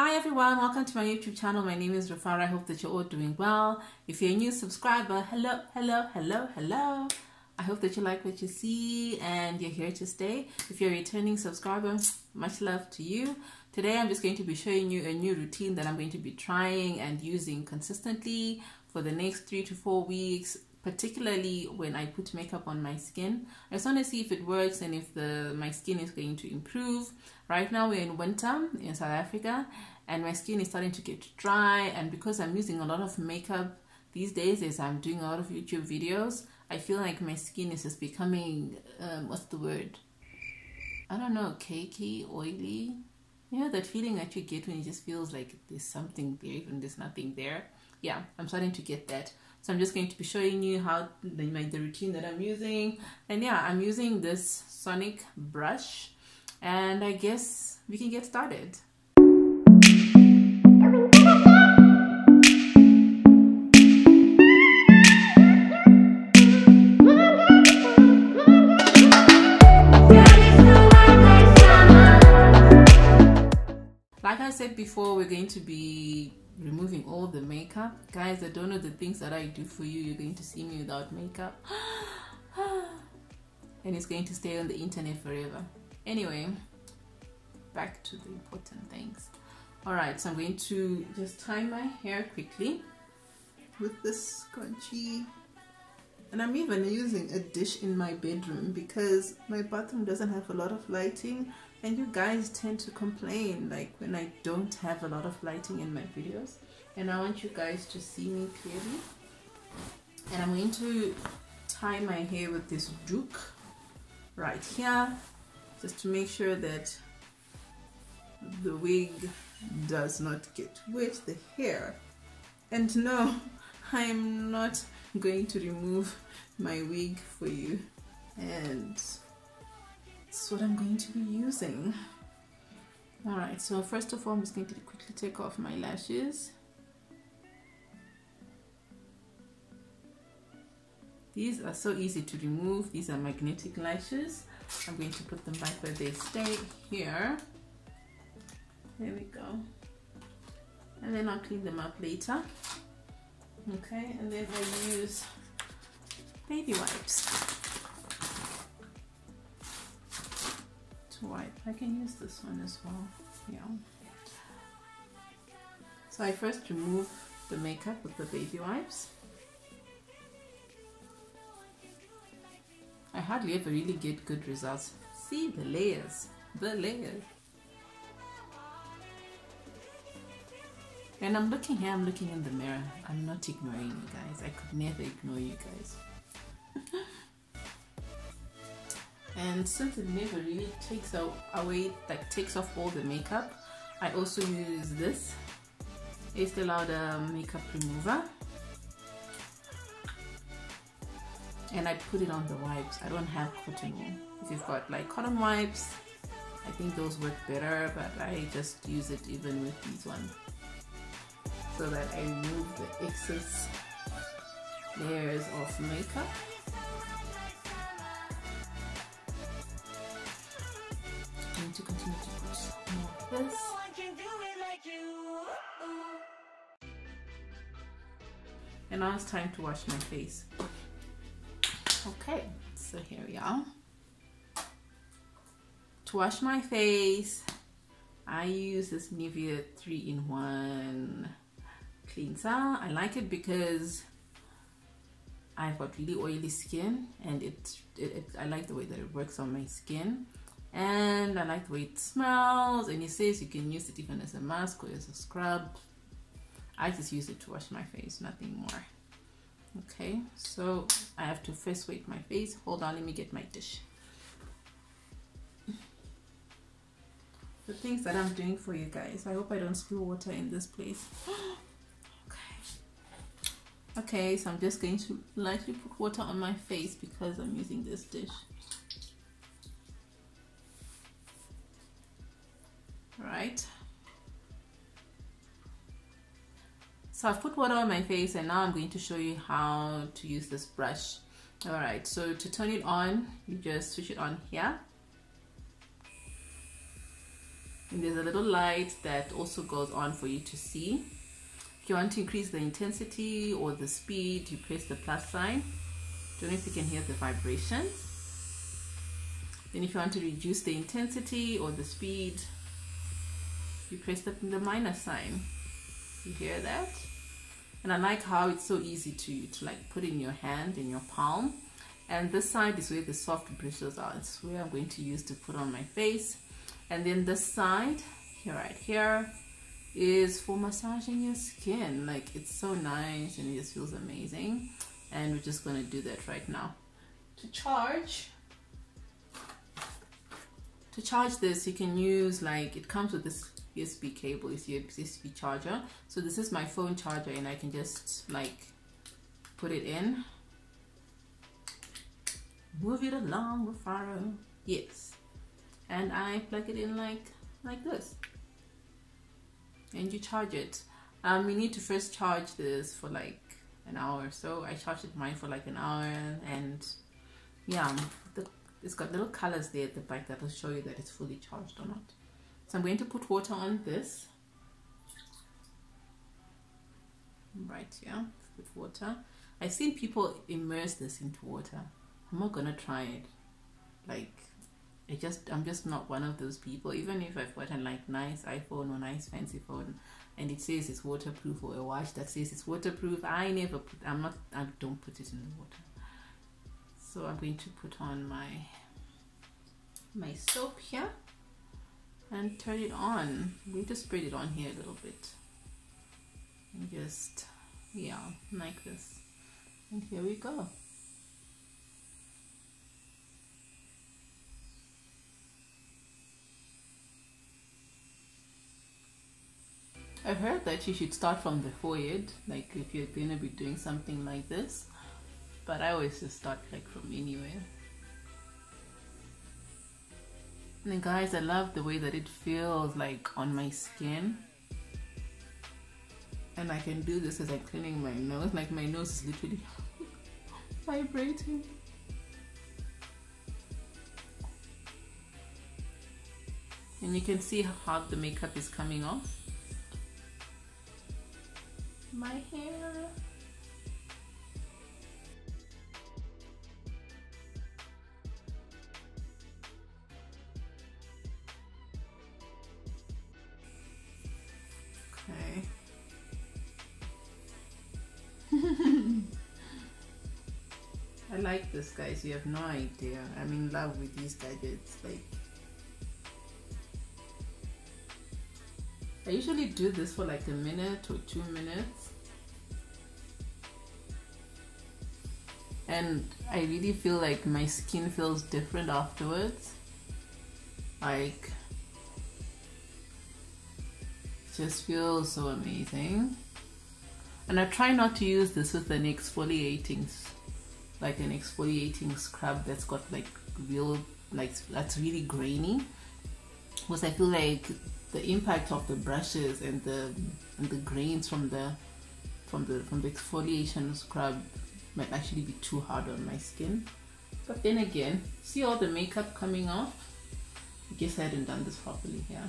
Hi everyone, welcome to my YouTube channel. My name is Rufaro. I hope that you're all doing well. If you're a new subscriber, hello, hello, hello, hello. I hope that you like what you see and you're here to stay. If you're a returning subscriber, much love to you. Today I'm just going to be showing you a new routine that I'm going to be trying and using consistently for the next three to four weeks particularly when I put makeup on my skin. I just want to see if it works and if the my skin is going to improve. Right now we're in winter in South Africa and my skin is starting to get dry and because I'm using a lot of makeup these days as I'm doing a lot of YouTube videos, I feel like my skin is just becoming, um, what's the word? I don't know, cakey, oily. You know that feeling that you get when it just feels like there's something there even there's nothing there? Yeah, I'm starting to get that. So I'm just going to be showing you how the, the routine that I'm using. And yeah, I'm using this Sonic brush. And I guess we can get started. Said before, we're going to be removing all the makeup. Guys i don't know the things that i do for you. You're going to see me without makeup. And it's going to stay on the internet forever. Anyway back to the important things. All right so i'm going to just tie my hair quickly with this scrunchie. And I'm even using a dish in my bedroom because my bathroom doesn't have a lot of lighting and you guys tend to complain like when I don't have a lot of lighting in my videos. And I want you guys to see me clearly. And I'm going to tie my hair with this dooke right here just to make sure that the wig does not get wet the hair. And no I'm not going to remove my wig for you. And what I'm going to be using. Alright, so first of all, I'm just going to quickly take off my lashes. These are so easy to remove. These are magnetic lashes. I'm going to put them back where they stay here. There we go. And then I'll clean them up later. Okay, and then I use baby wipes. White. I can use this one as well. Yeah. So I first remove the makeup with the baby wipes. I hardly ever really get good results. See the layers, the layers. And I'm looking here, I'm looking in the mirror. I'm not ignoring you guys. I could never ignore you guys. and since it never really takes away like takes off all the makeup I also use this. Estee Lauder makeup remover. And I put it on the wipes. I don't have cotton if you've got like cotton wipes I think those work better but I just use it even with these ones so that I remove the excess layers of makeup And now it's time to wash my face. Okay, so here we are. To wash my face, I use this Nivea 3-in-1 cleanser. I like it because I've got really oily skin and it, it, it, I like the way that it works on my skin and I like the way it smells and it says you can use it even as a mask or as a scrub I just use it to wash my face nothing more. Okay so I have to first wet my face. Hold on let me get my dish. The things that I'm doing for you guys. I hope I don't spill water in this place. Okay. Okay so I'm just going to lightly put water on my face because I'm using this dish. Right so I've put water on my face and now I'm going to show you how to use this brush. All right so to turn it on you just switch it on here. And there's a little light that also goes on for you to see. If you want to increase the intensity or the speed you press the plus sign. Don't know if you can hear the vibrations then if you want to reduce the intensity or the speed you press the, the minus sign. You hear that and I like how it's so easy to, to like put in your hand in your palm. And this side is where the soft bristles are. It's where I'm going to use to put on my face. And then this side here right here is for massaging your skin. Like it's so nice and it just feels amazing. And we're just going to do that right now. To charge to charge this you can use like it comes with this USB cable is your USB charger. So this is my phone charger and I can just like put it in. Move it along with Faro yes. And I plug it in like like this. And you charge it. Um, you need to first charge this for like an hour or so. I charged it mine for like an hour and yeah the, it's got little colors there at the back that will show you that it's fully charged or not so I'm going to put water on this right here put water I've seen people immerse this into water I'm not gonna try it like I just I'm just not one of those people. Even if I've got a like nice iPhone or nice fancy phone, and it says it's waterproof or a watch that says it's waterproof, I never put. I'm not. I don't put it in the water. So I'm going to put on my my soap here and turn it on. We just spread it on here a little bit and just yeah like this. And here we go. I heard that you should start from the forehead, like if you're gonna be doing something like this. But I always just start like from anywhere. And guys, I love the way that it feels like on my skin. And I can do this as I'm cleaning my nose, like my nose is literally vibrating. And you can see how the makeup is coming off my hair. Okay. I like this guys, you have no idea. I'm in love with these gadgets. Like I usually do this for like a minute or two minutes. And I really feel like my skin feels different afterwards. Like, just feels so amazing. And I try not to use this with an exfoliating, like an exfoliating scrub that's got like real, like that's really grainy. Because I feel like the impact of the brushes and the and the grains from the from the from the exfoliation scrub might actually be too hard on my skin but then again see all the makeup coming off I guess I hadn't done this properly here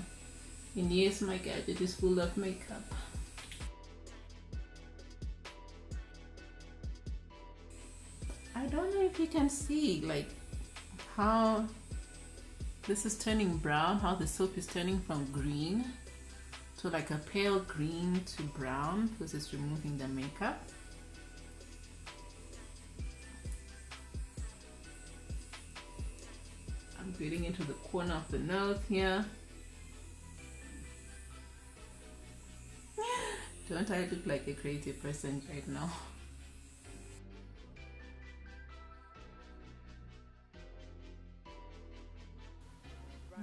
and yes my gadget is full of makeup I don't know if you can see like how this is turning brown, how the soap is turning from green to like a pale green to brown because it's removing the makeup. I'm getting into the corner of the nose here. Don't I look like a crazy person right now?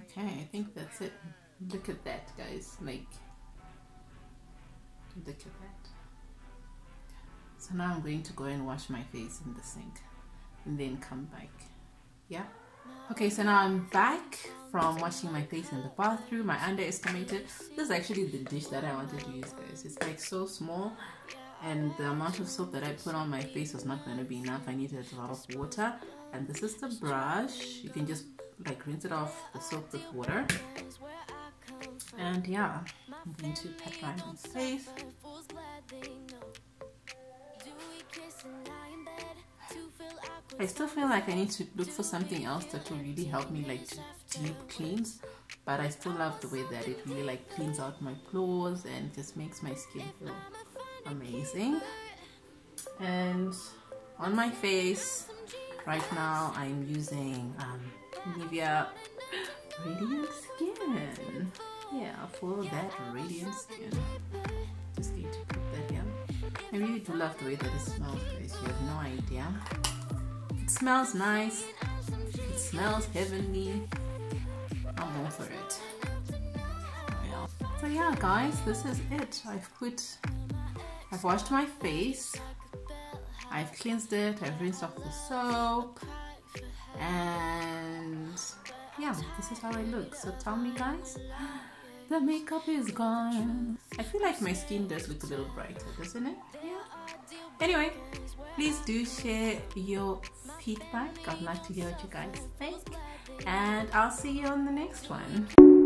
Okay, I think that's it. Look at that, guys. Like, look at that. So now I'm going to go and wash my face in the sink and then come back. Yeah? Okay, so now I'm back from washing my face in the bathroom. I underestimated. This is actually the dish that I wanted to use, guys. It's like so small and the amount of soap that I put on my face was not going to be enough. I needed a lot of water. And this is the brush. You can just like rinse it off the soap with water And yeah, I'm going to pat Ryan's face. I still feel like I need to look for something else that will really help me like deep cleanse but I still love the way that it really like cleans out my pores and just makes my skin feel amazing. And on my face right now I'm using um, Nivea Radiant Skin. Yeah for that radiant skin. Just need to put that here. I really do love the way that it smells guys. You have no idea smells nice. It smells heavenly. I'm all for it. So yeah guys this is it. I've put I've washed my face. I've cleansed it. I've rinsed off the soap. And yeah this is how I look. So tell me guys the makeup is gone. I feel like my skin does look a little brighter doesn't it anyway please do share your feedback. I'd like to hear what you guys think. And I'll see you on the next one